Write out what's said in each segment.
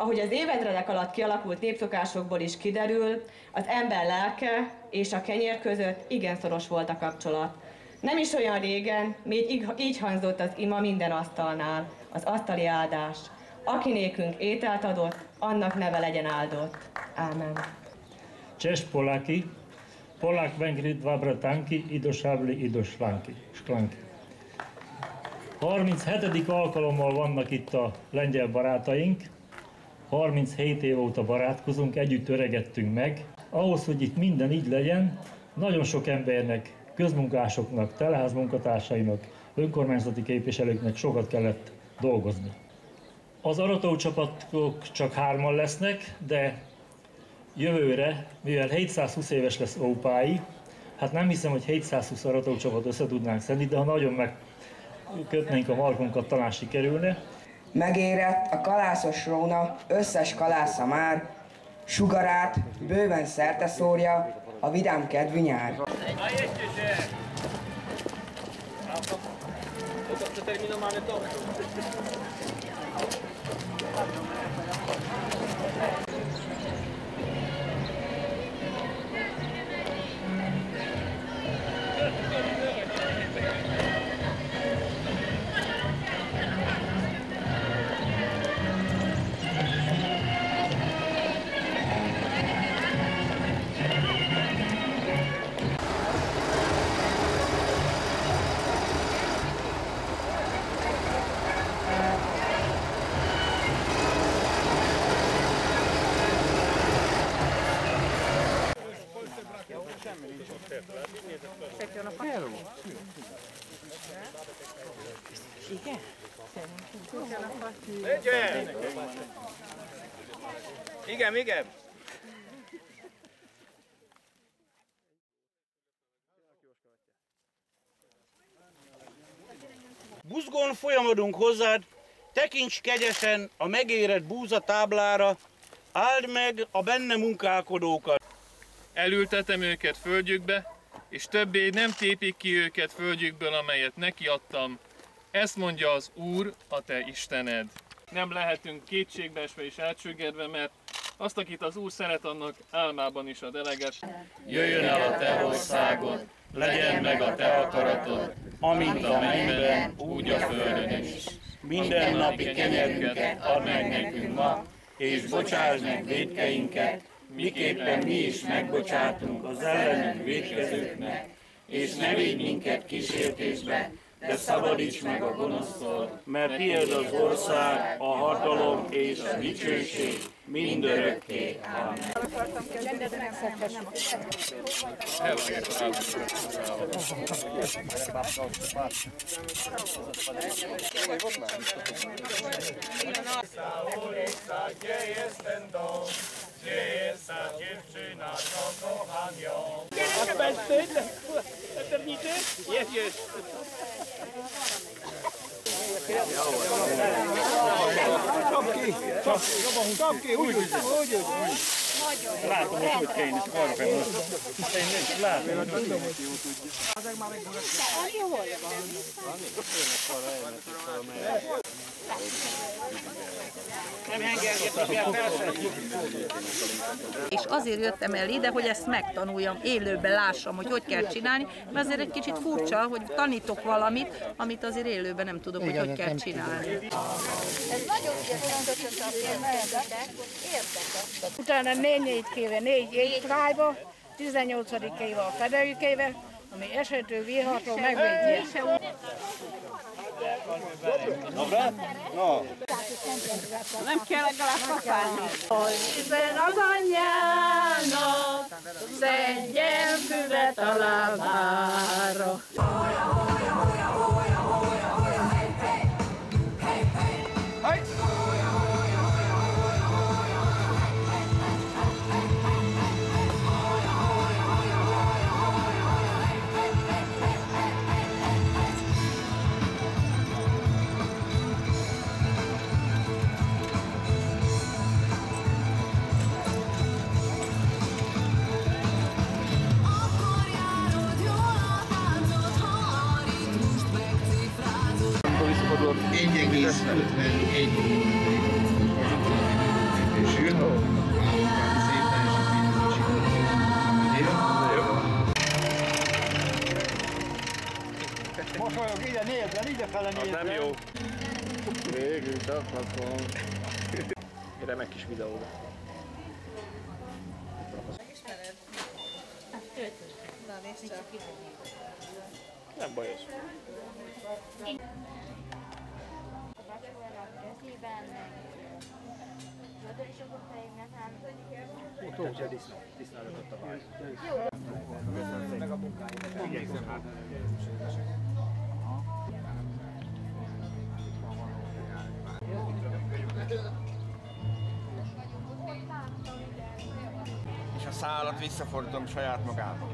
Ahogy az évedredek alatt kialakult népszokásokból is kiderül, az ember lelke és a kenyér között igen szoros volt a kapcsolat. Nem is olyan régen, még így, hangzott az ima minden asztalnál, az asztali áldás. Aki nékünk ételt adott, annak neve legyen áldott. Ámen. Cześć Polaki, Polak Węgry dwa bratanki i do szklanki. szklanki. 37. alkalommal vannak itt a lengyel barátaink, 37 év óta barátkozunk, együtt öregettünk meg. Ahhoz, hogy itt minden így legyen, nagyon sok embernek, közmunkásoknak, teleház munkatársainak, önkormányzati képviselőknek sokat kellett dolgozni. Az arató csapatok csak hárman lesznek, de jövőre, mivel 720 éves lesz Ópái, hát nem hiszem, hogy 720 arató csapat össze tudnánk szedni, de ha nagyon megkötnénk a markunkat, talán sikerülne. Megérett a kalászos róna összes kalásza már, sugarát bőven szerte szórja a vidám kedvű nyár. Igen? Igen, igen. Buzgón folyamodunk hozzád, tekints kegyesen a megérett búza táblára, áld meg a benne munkálkodókat. Elültetem őket földjükbe, és többé nem tépik ki őket földjükből, amelyet neki adtam. Ezt mondja az Úr, a te Istened. Nem lehetünk kétségbeesve és elcsüggedve, mert azt, akit az Úr szeret, annak álmában is a deleget. Jöjjön el a te országod, legyen meg a te akaratod, amint a mennyben, úgy a földön is. Minden napi kenyerünket add meg nekünk ma, és bocsáss meg védkeinket, miképpen mi is megbocsátunk az ellenünk védkezőknek, és ne védj minket kísértésbe, de szabadíts meg a gonosztól, Mert tiéd az ország, a hatalom és a dicsőség mindörökké. Amen. Jest, Sterniczy? Jedziesz. Czopki, czopki, czopki, ujdź, ujdź, ujdź. Látom, hogy úgy kell én is arra kell most. Én is látom, hogy úgy kell. Nem hengergetik el, persze. És azért jöttem el ide, hogy ezt megtanuljam, élőben lássam, hogy hogy kell csinálni, mert azért egy kicsit furcsa, hogy tanítok valamit, amit azért élőben nem tudok, hogy hogy kell csinálni. Utána négy-négy kéve, négy éjfrájba, 18. éve a fedeljükéve, ami esető viható megvédje. Nem kell legalább kapálni. Hiszen az anyjának szedjen füvet a lábára. Mosolyog, ide nézzen, ide fele nézzen. Az nem jó. Végül csatlakom. Remek kis videó. Megismered? Na, nézd csak. Nem bajos. Utódja disználódott a vágy. Meg a munkáját. Igyekszem hát. És a szálat visszafordítom saját magába.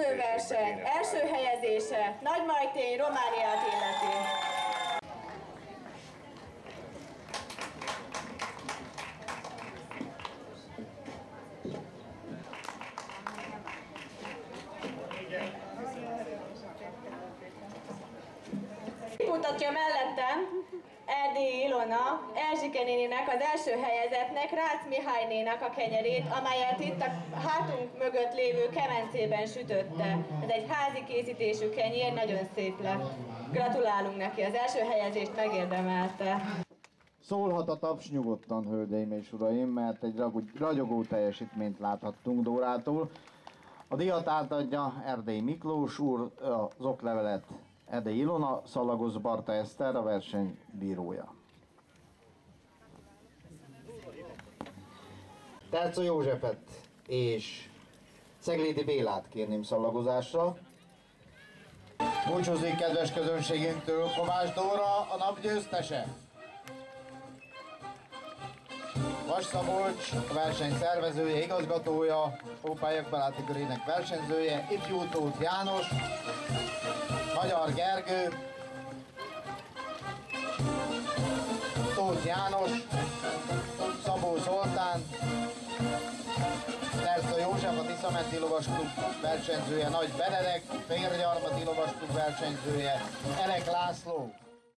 Ízek főzőverseny első helyezése Nagy Majtény Romániát illeti. Mutatja mellettem Erdélyi Ilona, Erzsike néninek, az első helyezetnek, Rácz Mihály nénak a kenyerét, amelyet itt a hátunk mögött lévő kemencében sütötte. Ez egy házi készítésű kenyér, nagyon szép lett. Gratulálunk neki, az első helyezést megérdemelte. Szólhat a taps nyugodtan, hölgyeim és uraim, mert egy ragyogó teljesítményt láthattunk Dórától. A díjat átadja Erdély Miklós úr, az oklevelet Ede Ilona, Szalagos Barta Eszter, a verseny bírója. Terco Józsefet és Szeglédi Bélát kérném szalagozásra. Búcsúzik kedves közönségünktől Kovács Dóra, a nap győztese. Vas Szabolcs, a verseny szervezője, igazgatója, Ópályok Baráti Körének versenyzője, Ifjú Tóth János, Magyar Gergő, Tóth János, Szabó Zoltán, Terszó József, a Tiszamenti Lovas Klub versenyzője, Nagy Benedek, Férgyarmati Lovas Klub versenyzője, Elek László,